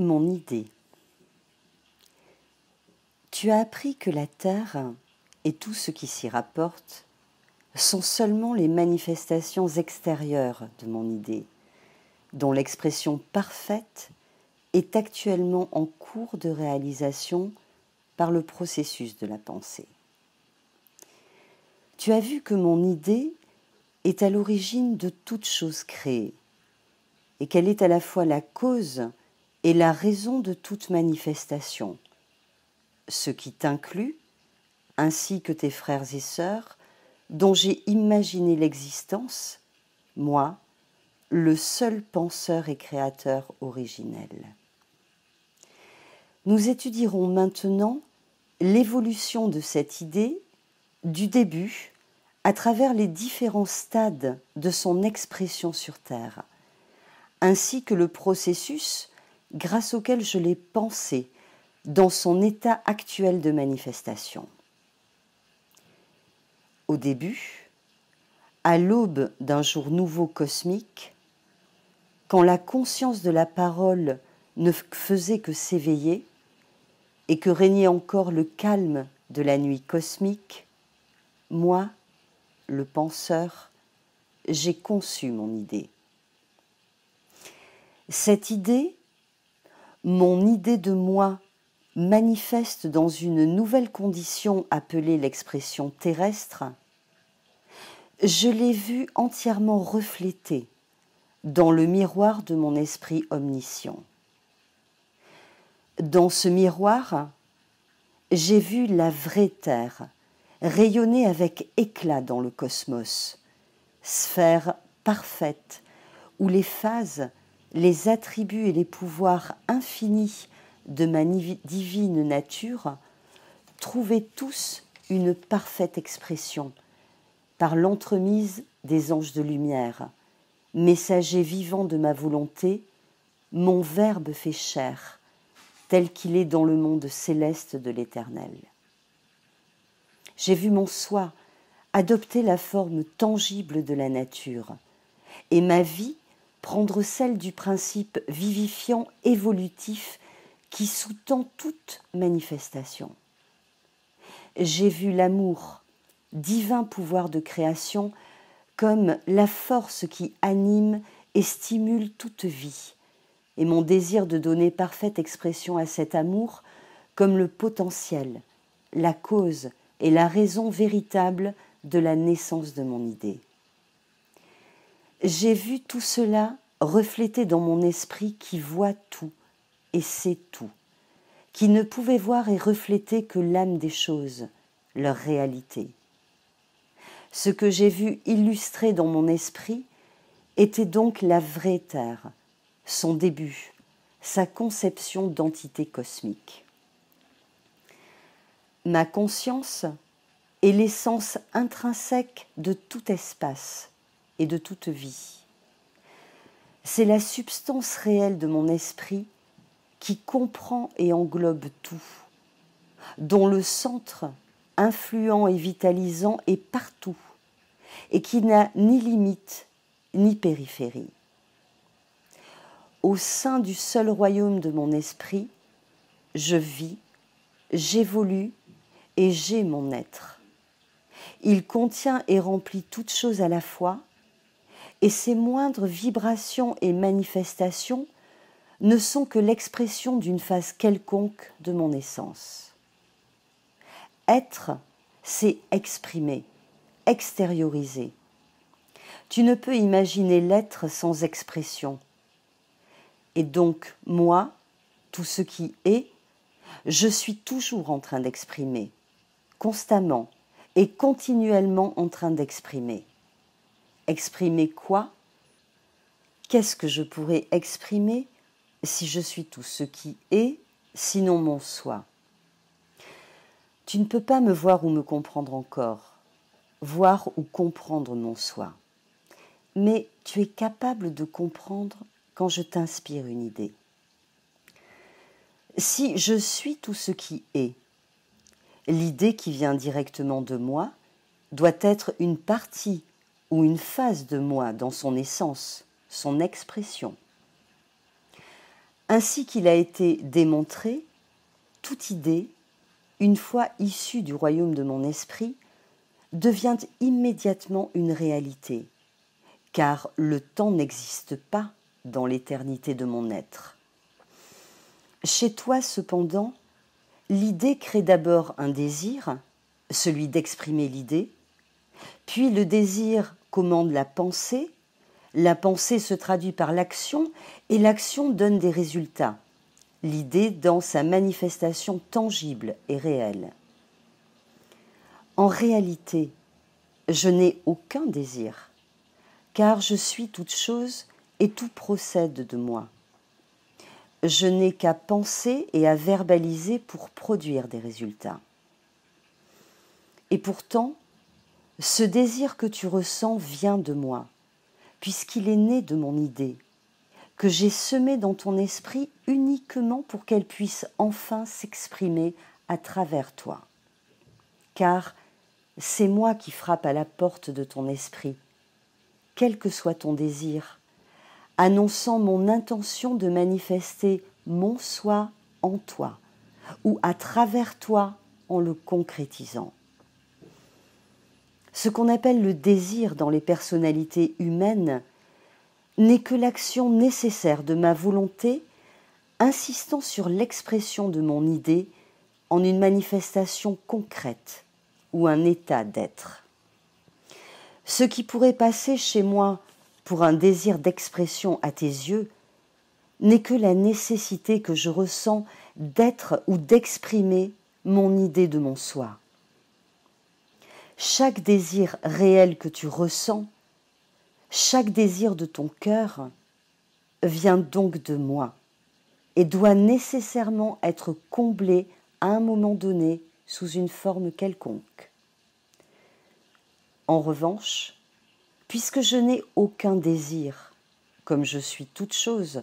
Mon idée. Tu as appris que la Terre et tout ce qui s'y rapporte sont seulement les manifestations extérieures de mon idée, dont l'expression parfaite est actuellement en cours de réalisation par le processus de la pensée. Tu as vu que mon idée est à l'origine de toute chose créée, et qu'elle est à la fois la cause la raison de toute manifestation, ce qui t'inclut, ainsi que tes frères et sœurs, dont j'ai imaginé l'existence, moi, le seul penseur et créateur originel. Nous étudierons maintenant l'évolution de cette idée du début à travers les différents stades de son expression sur Terre, ainsi que le processus grâce auquel je l'ai pensé dans son état actuel de manifestation. Au début, à l'aube d'un jour nouveau cosmique, quand la conscience de la parole ne faisait que s'éveiller et que régnait encore le calme de la nuit cosmique, moi, le penseur, j'ai conçu mon idée. Cette idée, mon idée de moi, manifeste dans une nouvelle condition appelée l'expression terrestre, je l'ai vue entièrement reflétée dans le miroir de mon esprit omniscient. Dans ce miroir, j'ai vu la vraie Terre rayonner avec éclat dans le cosmos, sphère parfaite où les phases, les attributs et les pouvoirs infinis de ma divine nature trouvaient tous une parfaite expression par l'entremise des anges de lumière, messagers vivants de ma volonté, mon Verbe fait chair, tel qu'il est dans le monde céleste de l'Éternel. J'ai vu mon soi adopter la forme tangible de la nature, et ma vie prendre celle du principe vivifiant évolutif qui sous-tend toute manifestation. J'ai vu l'amour, divin pouvoir de création, comme la force qui anime et stimule toute vie, et mon désir de donner parfaite expression à cet amour comme le potentiel, la cause et la raison véritable de la naissance de mon idée. J'ai vu tout cela reflété dans mon esprit qui voit tout et sait tout, qui ne pouvait voir et refléter que l'âme des choses, leur réalité. Ce que j'ai vu illustré dans mon esprit était donc la vraie Terre, son début, sa conception d'entité cosmique. Ma conscience est l'essence intrinsèque de tout espace et de toute vie. C'est la substance réelle de mon esprit qui comprend et englobe tout, dont le centre influent et vitalisant est partout, et qui n'a ni limite ni périphérie. Au sein du seul royaume de mon esprit, je vis, j'évolue et j'ai mon être. Il contient et remplit toutes choses à la fois, et ses moindres vibrations et manifestations ne sont que l'expression d'une phase quelconque de mon essence. Être, c'est exprimer, extérioriser. Tu ne peux imaginer l'être sans expression. Et donc, moi, tout ce qui est, je suis toujours en train d'exprimer, constamment et continuellement en train d'exprimer. Exprimer quoi? Qu'est-ce que je pourrais exprimer si je suis tout ce qui est, sinon mon soi? Tu ne peux pas me voir ou me comprendre encore, voir ou comprendre mon soi. Mais tu es capable de comprendre quand je t'inspire une idée. Si je suis tout ce qui est, l'idée qui vient directement de moi doit être une partie ou une phase de moi dans son essence, son expression. Ainsi qu'il a été démontré, toute idée, une fois issue du royaume de mon esprit, devient immédiatement une réalité, car le temps n'existe pas dans l'éternité de mon être. Chez toi, cependant, l'idée crée d'abord un désir, celui d'exprimer l'idée, puis le désir commande la pensée, la pensée se traduit par l'action et l'action donne des résultats, l'idée dans sa manifestation tangible et réelle. En réalité, je n'ai aucun désir, car je suis toute chose et tout procède de moi. Je n'ai qu'à penser et à verbaliser pour produire des résultats. Et pourtant, ce désir que tu ressens vient de moi, puisqu'il est né de mon idée, que j'ai semé dans ton esprit uniquement pour qu'elle puisse enfin s'exprimer à travers toi. Car c'est moi qui frappe à la porte de ton esprit, quel que soit ton désir, annonçant mon intention de manifester mon soi en toi, ou à travers toi en le concrétisant. Ce qu'on appelle le désir dans les personnalités humaines n'est que l'action nécessaire de ma volonté insistant sur l'expression de mon idée en une manifestation concrète ou un état d'être. Ce qui pourrait passer chez moi pour un désir d'expression à tes yeux n'est que la nécessité que je ressens d'être ou d'exprimer mon idée de mon soi. Chaque désir réel que tu ressens, chaque désir de ton cœur vient donc de moi et doit nécessairement être comblé à un moment donné sous une forme quelconque. En revanche, puisque je n'ai aucun désir, comme je suis toute chose,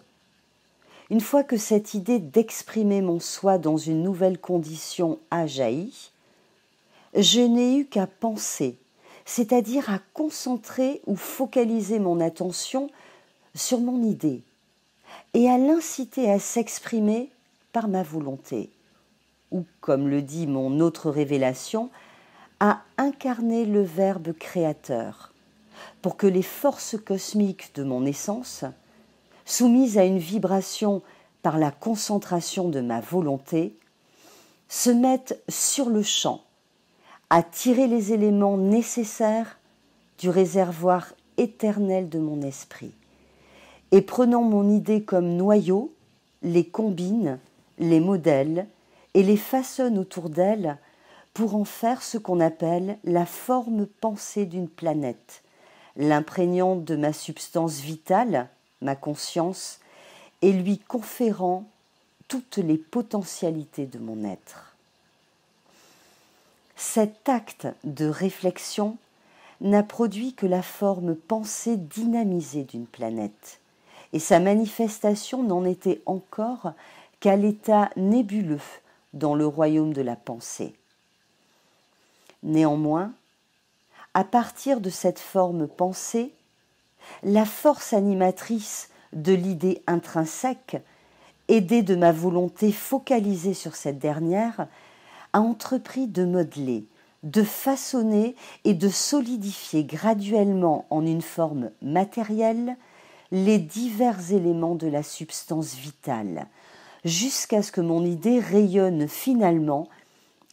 une fois que cette idée d'exprimer mon soi dans une nouvelle condition a jailli, je n'ai eu qu'à penser, c'est-à-dire à concentrer ou focaliser mon attention sur mon idée et à l'inciter à s'exprimer par ma volonté, ou comme le dit mon autre révélation, à incarner le Verbe créateur, pour que les forces cosmiques de mon essence, soumises à une vibration par la concentration de ma volonté, se mettent sur le champ à tirer les éléments nécessaires du réservoir éternel de mon esprit. Et prenant mon idée comme noyau, les combine, les modèle et les façonne autour d'elle pour en faire ce qu'on appelle la forme pensée d'une planète, l'imprégnant de ma substance vitale, ma conscience, et lui conférant toutes les potentialités de mon être. Cet acte de réflexion n'a produit que la forme pensée dynamisée d'une planète, et sa manifestation n'en était encore qu'à l'état nébuleux dans le royaume de la pensée. Néanmoins, à partir de cette forme pensée, la force animatrice de l'idée intrinsèque, aidée de ma volonté focalisée sur cette dernière, a entrepris de modeler, de façonner et de solidifier graduellement en une forme matérielle les divers éléments de la substance vitale, jusqu'à ce que mon idée rayonne finalement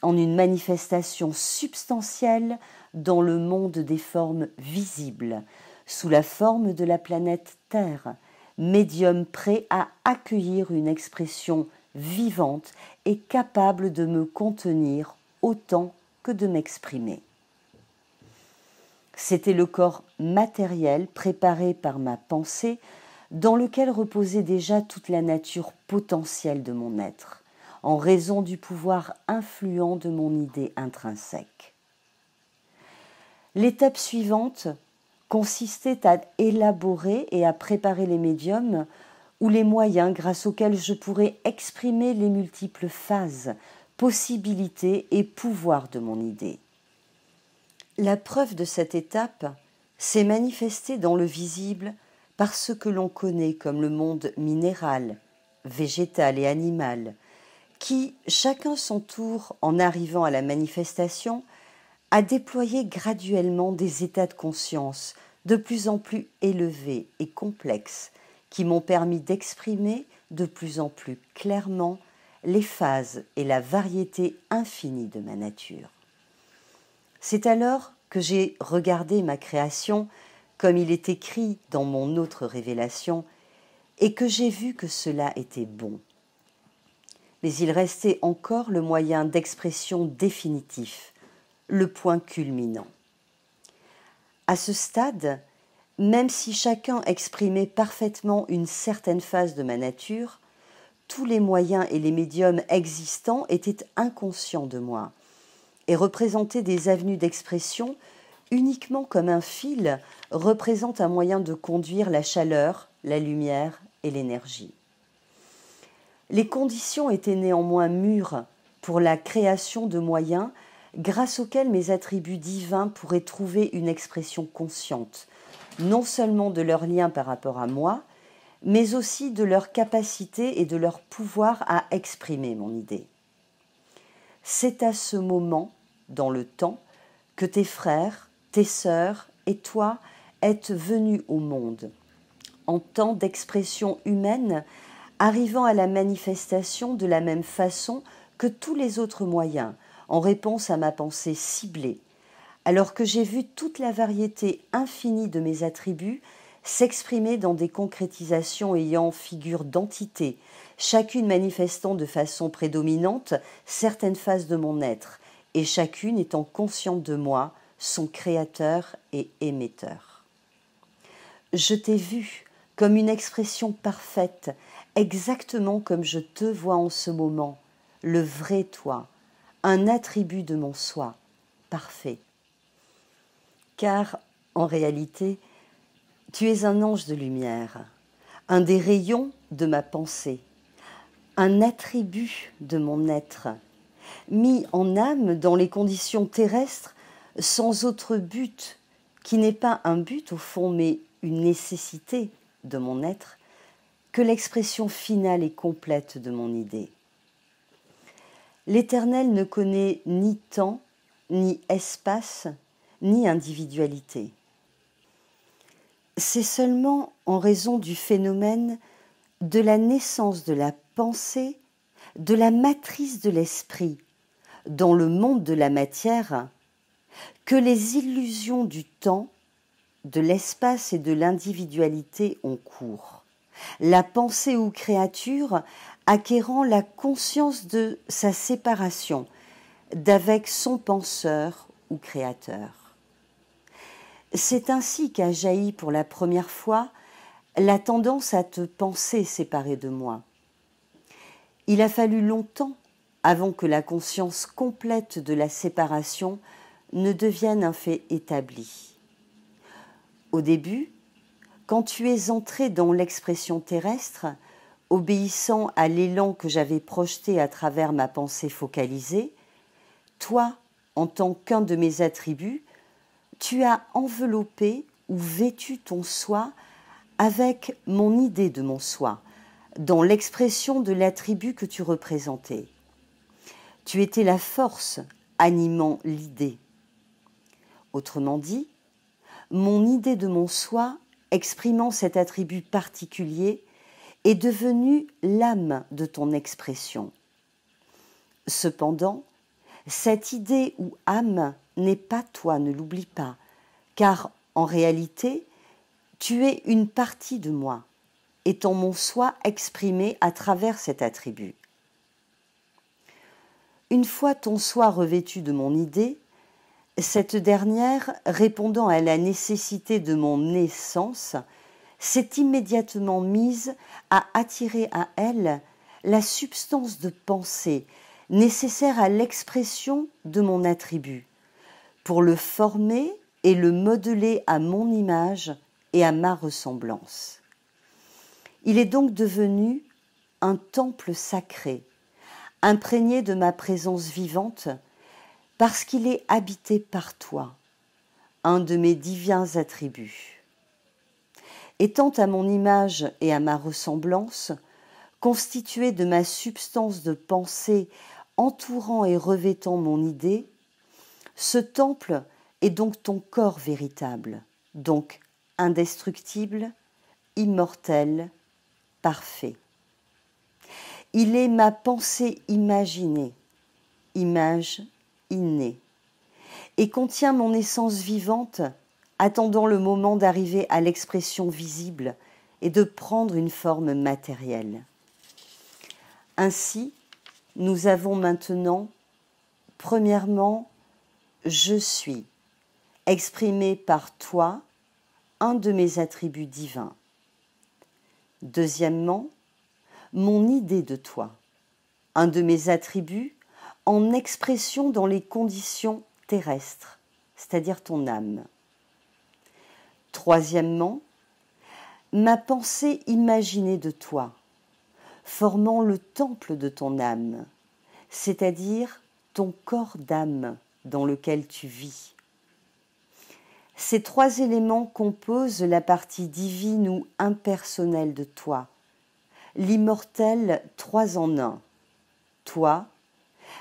en une manifestation substantielle dans le monde des formes visibles, sous la forme de la planète Terre, médium prêt à accueillir une expression vivante et capable de me contenir autant que de m'exprimer. C'était le corps matériel préparé par ma pensée dans lequel reposait déjà toute la nature potentielle de mon être, en raison du pouvoir influent de mon idée intrinsèque. L'étape suivante consistait à élaborer et à préparer les médiums ou les moyens grâce auxquels je pourrais exprimer les multiples phases, possibilités et pouvoirs de mon idée. La preuve de cette étape s'est manifestée dans le visible par ce que l'on connaît comme le monde minéral, végétal et animal, qui, chacun son tour en arrivant à la manifestation, a déployé graduellement des états de conscience de plus en plus élevés et complexes qui m'ont permis d'exprimer de plus en plus clairement les phases et la variété infinie de ma nature. C'est alors que j'ai regardé ma création comme il est écrit dans mon autre révélation, et que j'ai vu que cela était bon. Mais il restait encore le moyen d'expression définitif, le point culminant. À ce stade, même si chacun exprimait parfaitement une certaine phase de ma nature, tous les moyens et les médiums existants étaient inconscients de moi et représentaient des avenues d'expression uniquement comme un fil représente un moyen de conduire la chaleur, la lumière et l'énergie. Les conditions étaient néanmoins mûres pour la création de moyens grâce auxquels mes attributs divins pourraient trouver une expression consciente, non seulement de leur lien par rapport à moi, mais aussi de leur capacité et de leur pouvoir à exprimer mon idée. C'est à ce moment, dans le temps, que tes frères, tes sœurs et toi êtes venus au monde en temps d'expression humaine, arrivant à la manifestation de la même façon que tous les autres moyens, en réponse à ma pensée ciblée, alors que j'ai vu toute la variété infinie de mes attributs s'exprimer dans des concrétisations ayant figure d'entité, chacune manifestant de façon prédominante certaines phases de mon être, et chacune étant consciente de moi, son créateur et émetteur. Je t'ai vu comme une expression parfaite, exactement comme je te vois en ce moment, le vrai toi, un attribut de mon soi, parfait. Car, en réalité, tu es un ange de lumière, un des rayons de ma pensée, un attribut de mon être, mis en âme dans les conditions terrestres sans autre but, qui n'est pas un but au fond, mais une nécessité de mon être, que l'expression finale et complète de mon idée. L'Éternel ne connaît ni temps, ni espace, ni individualité. C'est seulement en raison du phénomène de la naissance de la pensée, de la matrice de l'esprit, dans le monde de la matière, que les illusions du temps, de l'espace et de l'individualité ont cours. La pensée ou créature acquérant la conscience de sa séparation d'avec son penseur ou créateur. C'est ainsi qu'a jailli pour la première fois la tendance à te penser séparé de moi. Il a fallu longtemps avant que la conscience complète de la séparation ne devienne un fait établi. Au début, quand tu es entré dans l'expression terrestre, obéissant à l'élan que j'avais projeté à travers ma pensée focalisée, toi, en tant qu'un de mes attributs, tu as enveloppé ou vêtu ton soi avec mon idée de mon soi, dans l'expression de l'attribut que tu représentais. Tu étais la force animant l'idée. Autrement dit, mon idée de mon soi, exprimant cet attribut particulier, est devenue l'âme de ton expression. Cependant, cette idée ou âme n'est pas toi, ne l'oublie pas, car en réalité, tu es une partie de moi, étant mon soi exprimé à travers cet attribut. Une fois ton soi revêtu de mon idée, cette dernière, répondant à la nécessité de mon essence, s'est immédiatement mise à attirer à elle la substance de pensée nécessaire à l'expression de mon attribut, pour le former et le modeler à mon image et à ma ressemblance. Il est donc devenu un temple sacré, imprégné de ma présence vivante, parce qu'il est habité par toi, un de mes divins attributs. Étant à mon image et à ma ressemblance, constitué de ma substance de pensée entourant et revêtant mon idée, ce temple est donc ton corps véritable, donc indestructible, immortel, parfait. Il est ma pensée imaginée, image innée, et contient mon essence vivante, attendant le moment d'arriver à l'expression visible et de prendre une forme matérielle. Ainsi, nous avons maintenant, premièrement, je suis, exprimé par toi, un de mes attributs divins. Deuxièmement, mon idée de toi, un de mes attributs en expression dans les conditions terrestres, c'est-à-dire ton âme. Troisièmement, ma pensée imaginée de toi, formant le temple de ton âme, c'est-à-dire ton corps d'âme dans lequel tu vis. Ces trois éléments composent la partie divine ou impersonnelle de toi, l'immortel trois en un. Toi,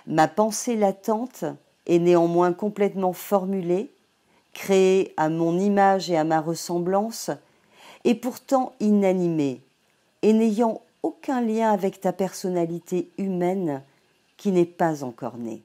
ma pensée latente est néanmoins complètement formulée, créée à mon image et à ma ressemblance, et pourtant inanimée, et n'ayant aucun lien avec ta personnalité humaine qui n'est pas encore née.